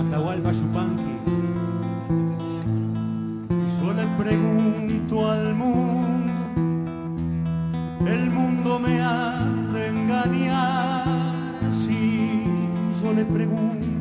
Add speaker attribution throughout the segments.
Speaker 1: Atahualpa Yupanqui. Si yo le pregunto al mundo, el mundo me ha de engañar. Si yo le pregunto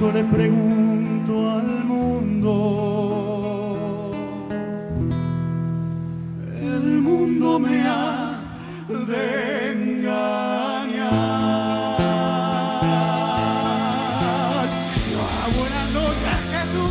Speaker 1: yo le pregunto al mundo, el mundo me ha de engañar. No hago unas
Speaker 2: notas
Speaker 1: que su